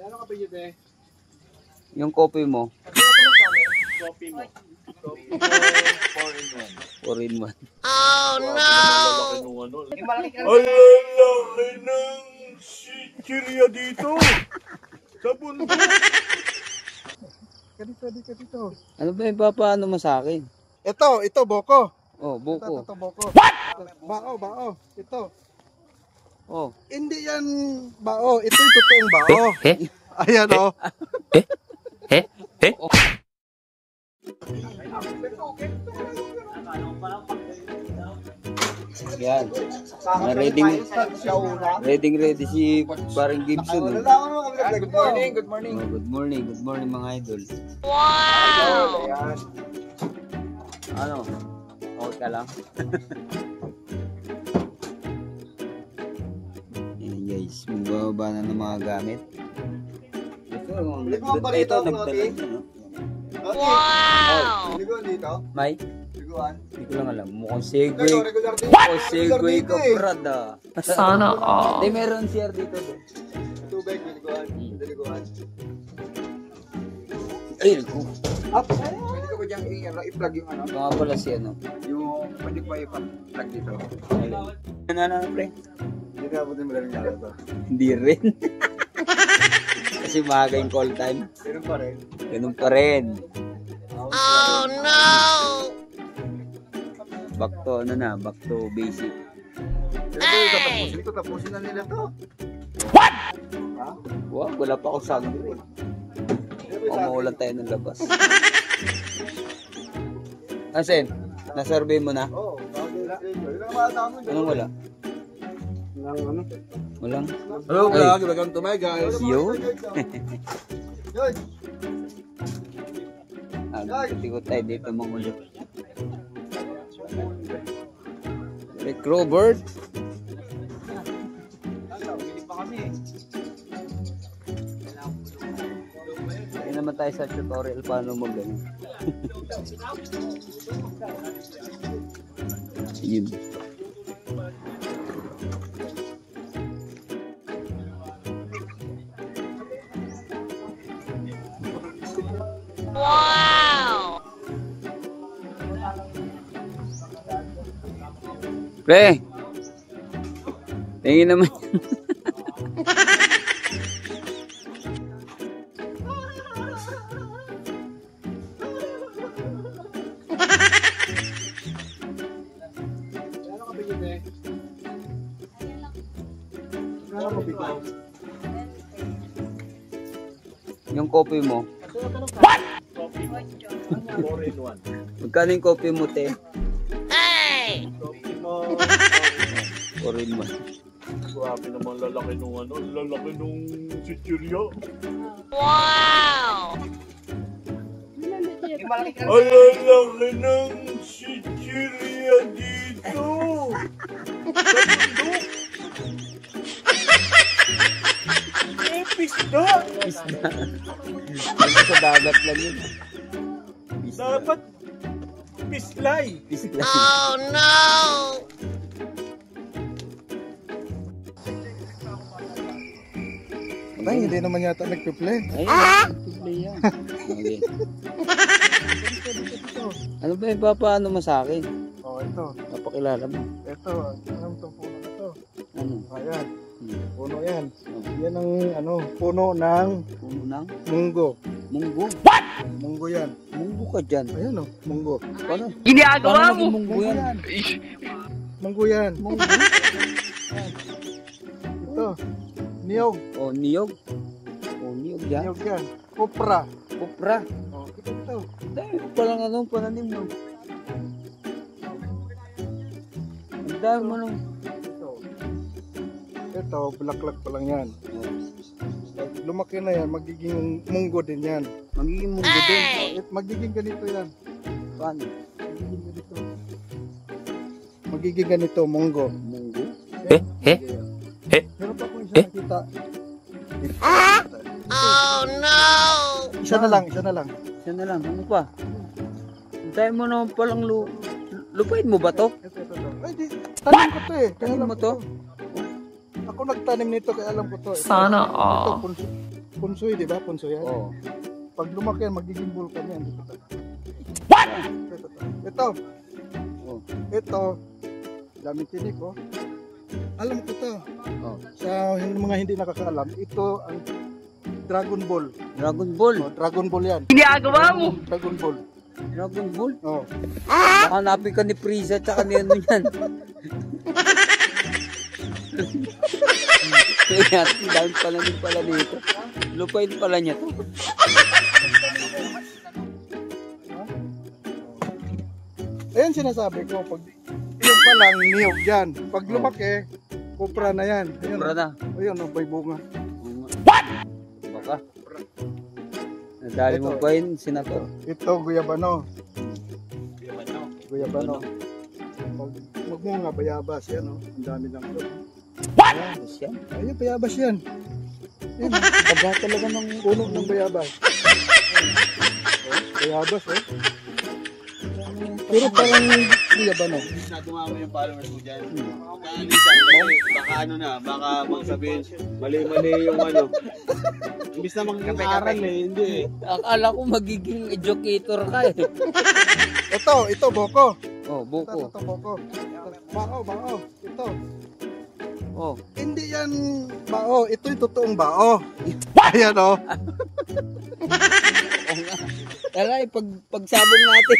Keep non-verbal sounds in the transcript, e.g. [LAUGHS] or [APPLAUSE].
Ano ka ba yun eh? Yung coffee mo, Coffee mo. 4 in 1. Yung malaki ka Ang lalaki ng sitchirya dito. Sa bundok. Dito, dito, dito. Ano ba yung papaano mo sa akin? Ito, ito, boko. Oh, Ito, buko. ito, boko. What? Bao, bao. Ito. Oh, Hindi yan bao. Ito yung totoong bao. Ayan, oh. yan. Na ready, ready, ready si Baring Gibson. eh. Good morning, good morning. Oh, good morning, good morning mga idol. Ayan. Ano? Okay ka lang? [LAUGHS] magbababa na ng mga gamit. Ito, ito, ito nagdala. no? Wow! Ligo dito. May? Liguan. Hindi ko lang alam. Mukhang segway. Ito, dito. Oh, segway ka, eh. brad ah. Sana all. Hindi, meron share dito. do. Tubig, liguan. Liguan. Ay, ko. Up. Pwede ko ba diyang i- ano, i-plug yung ano? Mga pala si ano. Yung, pwede ko ba i-plug dito? Ano na, pre? Hindi na abutin mo lang yung to. Hindi rin. [LAUGHS] Kasi maaga yung call time. Ganun pa rin. Ganun pa rin. Oh no! Back to ano na, back to basic. Hey! tapusin to, tapusin na nila to. Wow, wala pa akong sagdo eh. Umuulan tayo ng labas. Asen, na-survey mo na? Oo, maalaman. Anong wala? Nang ano? Walang? Hello vlog, welcome to my guys. Yo? Yun. Ah, tayo dito mangulit. Rick Robert. Hindi naman tayo sa tutorial paano mag ano. [LAUGHS] Yun. Wow! Pre! Tingin naman Yung coffee mo. Magkano yung coffee mo, te? Hey! Coffee mo. Orin mo. Grabe naman lalaki nung ano, lalaki nung sitchirya. Wow! Ang lalaki ng sitchirya dito. Ano sa dagat lang yun. Dapat pislay. Pisla. Oh no! Ay, hindi naman yata nagpe-play. Ayun, nagtuplay yan. Okay. [LAUGHS] Ano ba yung papaano mo sa akin? Oh, ito. Napakilala mo. Ito. Anong itong puno na to? Ano? Ayan. Puno yan. Yan ang ano, puno ng Puno ng munggo. munggo. Munggo yan. Munggo ka dyan. Ayan oh, munggo. Paano? Ginagawa mo? Munggo yan. Munggo yan. Munggo? Ito. Niyog. Oh, niyog. Oh, niyog yan. Niyog yan. Kupra. Kupra. Oh, ito ito. Dahil palang ano, pananim mo. Ang dami mo nung... Ito. Ito, bulaklak pa lang yan. Pag lumaki na yan, magiging munggo din yan. magiging munggo din. Eh, Magiging ganito yan. Paano? Magiging ganito. Magiging ganito, munggo. Munggo? Eh? Eh? Meron pa akong isa nakita. Oh no! Isa na lang, isa na lang. Siya na lang, ano pa? Dami mo naman palang lu... Lupain mo ba to? Ito, ito, ito. Ay, di. Tanim ko to eh. Tanim mo ko to? Ako nagtanim nito kaya alam ko to. Ito, Sana Ito, all. punso. punsoy, di ba? Punsoy yan. Oh. Pag lumaki yan, magiging vulkan yan. What? Ito, ito. Ito. Oh. Ito. Daming tinik, oh. Alam ko to. Oh. Sa mga hindi nakakaalam, ito ang Dragon Ball. Dragon Ball. Oh, Dragon Ball yan. Ginagawa mo! Dragon Ball. Dragon Ball. Oh. Baka hanapin ka ni Frieza tsaka ni ano yan. [LAUGHS] Ang dami pala din pala dito. Lupain pala niya to. Ayan sinasabi ko, pag yun pa lang, niyog yan. Pag lumaki, kupra na yan. Ayun, Sobra na. ayun, oh, may bunga. What? Baka. Nadali mo Ito. pa yun, senator. Ito, guyabano. Guyabano. Pag magmunga, bayabas yan, oh. Ang dami lang ito. Tapos yan. Ayun, bayabas yan. Yan, Taga talaga ng puno ng bayabas. Bayabas, oh. Pero parang guyabano. na dumami yung followers mo dyan. Baka ano na, baka magsabihin, mali-mali yung ano. Imbis na magiging aral eh, hindi eh. Akala ko magiging educator ka eh. Ito, ito, boko. Oh, Ito, buko. ito, boko. Bao, bao. Ito. Oh. Hindi yan bao. Ito yung totoong bao. Ayan, oh. [LAUGHS] Oo nga. Tala, eh, pag, pagsabong natin.